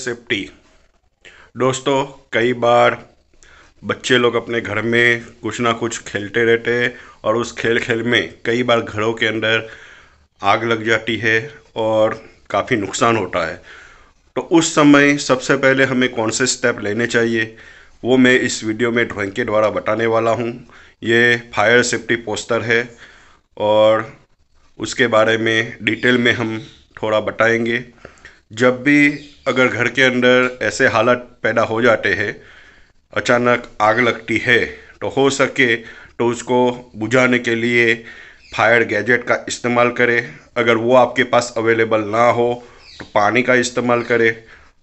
Safety दोस्तों, कई बार बच्चे लोग अपने घर में कुछ ना कुछ खेलते रहते हैं और उस खेल खेल में कई बार घरों के अंदर आग लग जाती है और काफ़ी नुकसान होता है। तो उस समय सबसे पहले हमें कौन से स्टेप लेने चाहिए, वो मैं इस वीडियो में ड्राइंग के द्वारा बताने वाला हूँ। ये फायर सेफ्टी पोस्टर है और उसके बारे में डिटेल में हम थोड़ा बताएँगे। जब भी अगर घर के अंदर ऐसे हालात पैदा हो जाते हैं, अचानक आग लगती है तो हो सके तो उसको बुझाने के लिए फायर गैजेट का इस्तेमाल करें। अगर वो आपके पास अवेलेबल ना हो तो पानी का इस्तेमाल करें।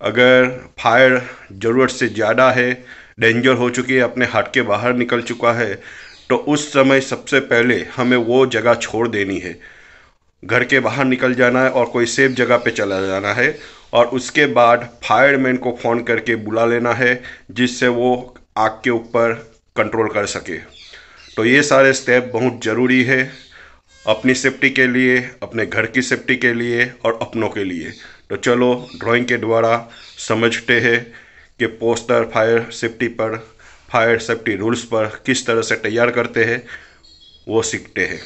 अगर फायर ज़रूरत से ज़्यादा है, डेंजर हो चुकी है, अपने हाथ के बाहर निकल चुका है तो उस समय सबसे पहले हमें वो जगह छोड़ देनी है। घर के बाहर निकल जाना है और कोई सेफ़ जगह पे चला जाना है और उसके बाद फायरमैन को फ़ोन करके बुला लेना है, जिससे वो आग के ऊपर कंट्रोल कर सके। तो ये सारे स्टेप बहुत ज़रूरी है अपनी सेफ्टी के लिए, अपने घर की सेफ्टी के लिए और अपनों के लिए। तो चलो ड्राइंग के द्वारा समझते हैं कि पोस्टर फायर सेफ्टी पर फायर सेफ्टी रूल्स पर किस तरह से तैयार करते हैं, वो सीखते हैं।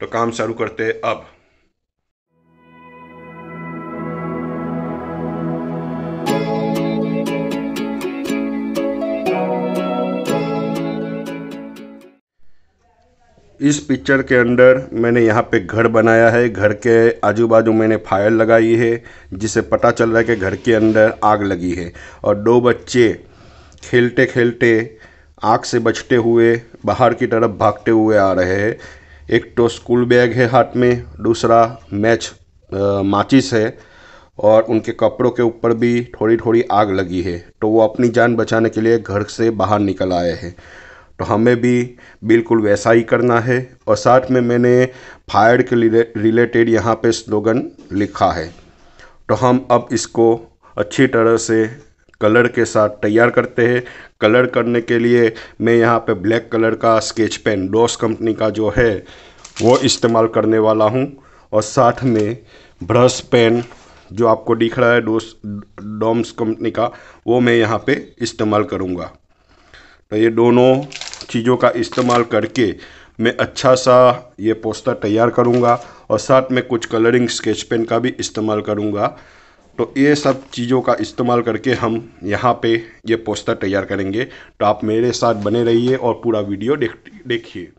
तो काम शुरू करते हैं अब। इस पिक्चर के अंदर मैंने यहाँ पे घर बनाया है। घर के आजू बाजू मैंने फायर लगाई है, जिसे पता चल रहा है कि घर के अंदर आग लगी है। और दो बच्चे खेलते खेलते आग से बचते हुए बाहर की तरफ़ भागते हुए आ रहे हैं। एक तो स्कूल बैग है हाथ में, दूसरा मैच माचिस है और उनके कपड़ों के ऊपर भी थोड़ी थोड़ी आग लगी है। तो वो अपनी जान बचाने के लिए घर से बाहर निकल आए हैं। तो हमें भी बिल्कुल वैसा ही करना है। और साथ में मैंने फायर के रिलेटेड यहाँ पे स्लोगन लिखा है। तो हम अब इसको अच्छी तरह से कलर के साथ तैयार करते हैं। कलर करने के लिए मैं यहाँ पे ब्लैक कलर का स्केच पेन, डोस कंपनी का जो है, वो इस्तेमाल करने वाला हूँ। और साथ में ब्रश पेन जो आपको दिख रहा है डोस, डोम्स कंपनी का, वो मैं यहाँ पे इस्तेमाल करूँगा। ये दोनों चीज़ों का इस्तेमाल करके मैं अच्छा सा ये पोस्टर तैयार करूँगा और साथ में कुछ कलरिंग स्केच पेन का भी इस्तेमाल करूँगा। तो ये सब चीज़ों का इस्तेमाल करके हम यहाँ पे ये पोस्टर तैयार करेंगे। तो आप मेरे साथ बने रहिए और पूरा वीडियो देख, देखिए।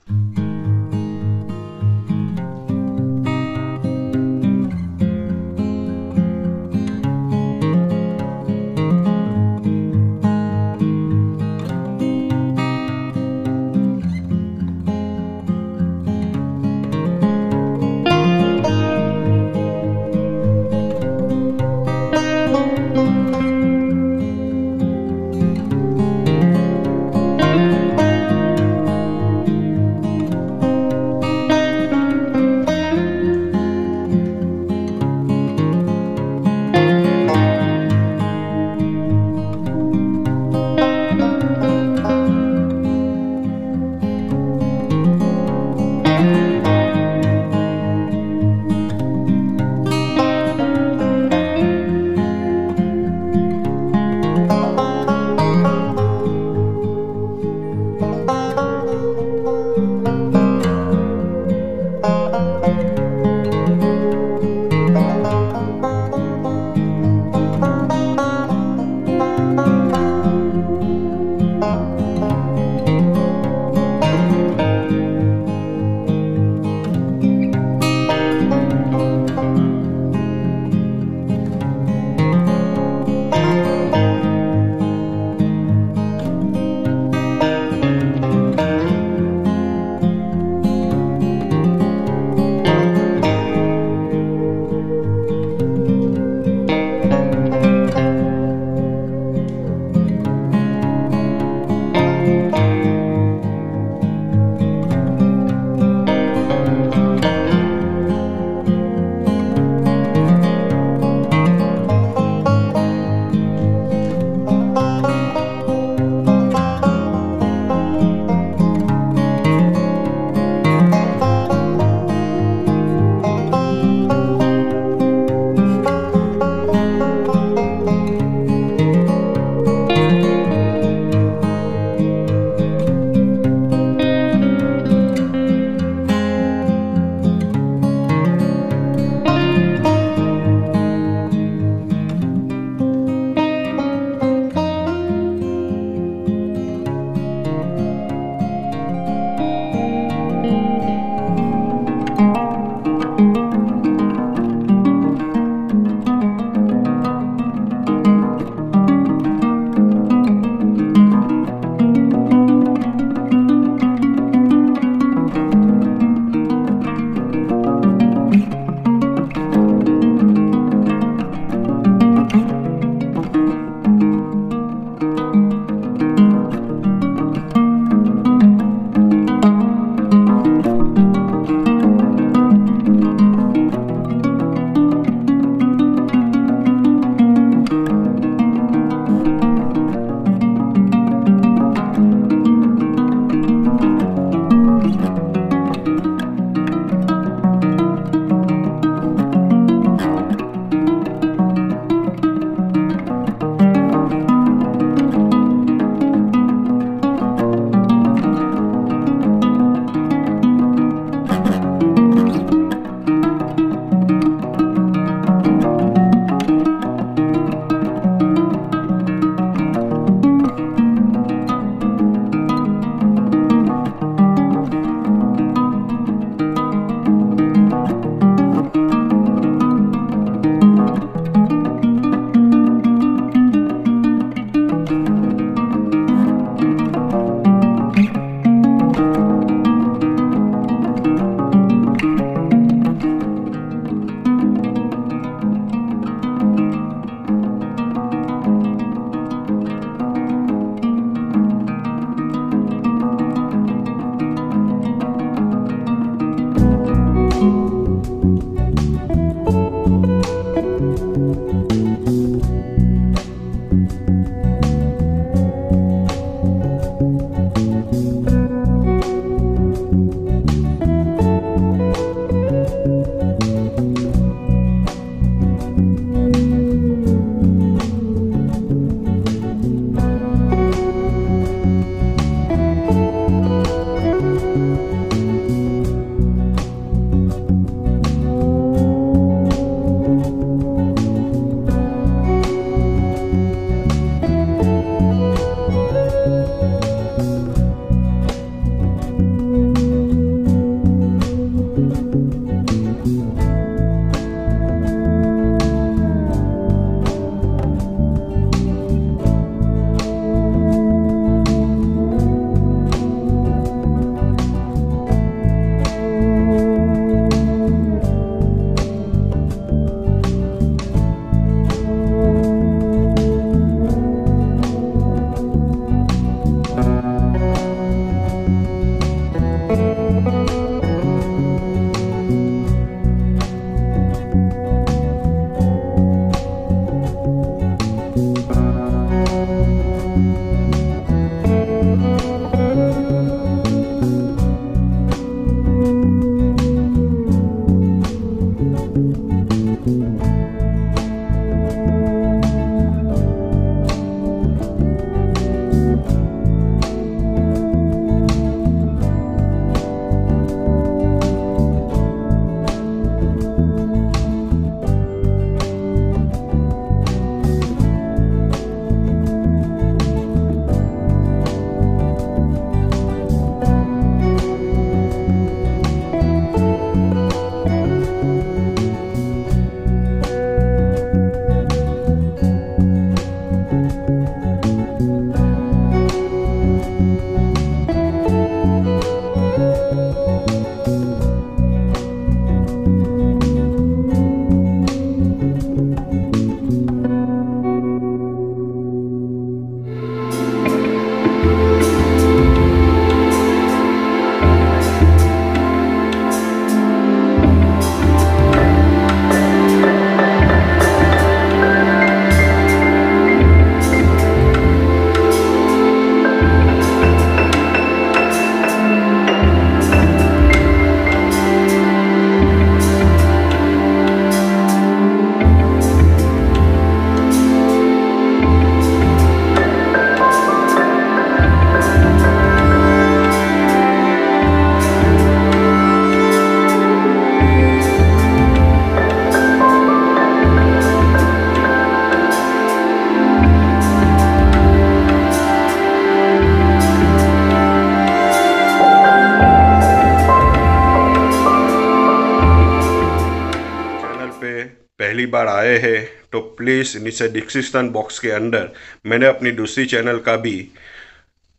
बार आए हैं तो प्लीज़ नीचे डिस्क्रिप्शन बॉक्स के अंदर मैंने अपनी दूसरी चैनल का भी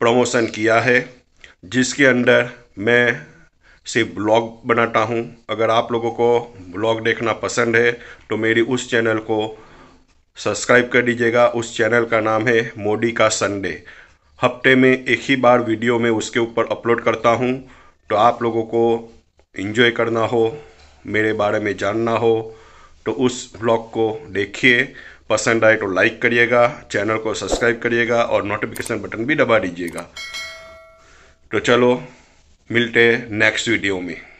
प्रमोशन किया है, जिसके अंदर मैं सिर्फ़ ब्लॉग बनाता हूँ। अगर आप लोगों को ब्लॉग देखना पसंद है तो मेरी उस चैनल को सब्सक्राइब कर दीजिएगा। उस चैनल का नाम है मोदी का संडे हफ़्ते में एक ही बार वीडियो में उसके ऊपर अपलोड करता हूँ तो आप लोगों को इन्जॉय करना हो, मेरे बारे में जानना हो तो उस ब्लॉग को देखिए, पसंद आए तो लाइक करिएगा चैनल को सब्सक्राइब करिएगा और नोटिफिकेशन बटन भी दबा दीजिएगा। तो चलो, मिलते हैं नेक्स्ट वीडियो में।